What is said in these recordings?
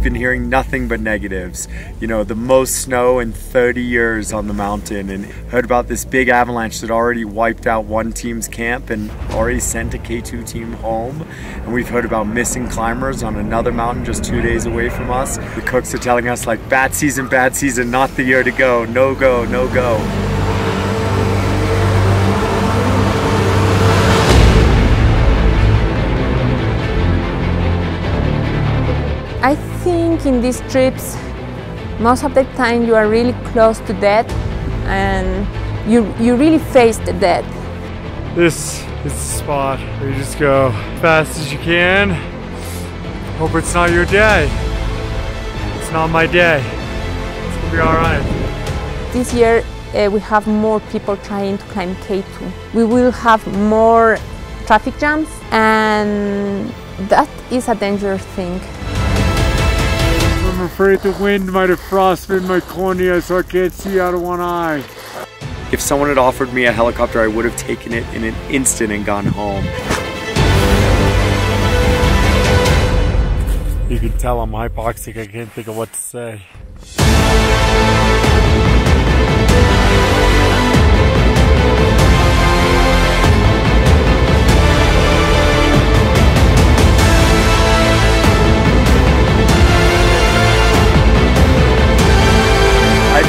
we've been hearing nothing but negatives. You know, the most snow in 30 years on the mountain, and heard about this big avalanche that already wiped out one team's camp and already sent a K2 team home. And we've heard about missing climbers on another mountain just two days away from us. The cooks are telling us, like, bad season, bad season, not the year to go, no go, no go. I think in these trips, most of the time you are really close to death and you, you really face the death. This is the spot where you just go fast as you can. Hope it's not your day. It's not my day. It's gonna be alright. This year uh, we have more people trying to climb K2. We will have more traffic jams and that is a dangerous thing. I'm afraid the wind might have frostbitten my cornea so I can't see out of one eye. If someone had offered me a helicopter, I would have taken it in an instant and gone home. You can tell I'm hypoxic, I can't think of what to say.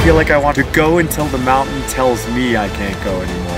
Feel like I want to go until the mountain tells me I can't go anymore.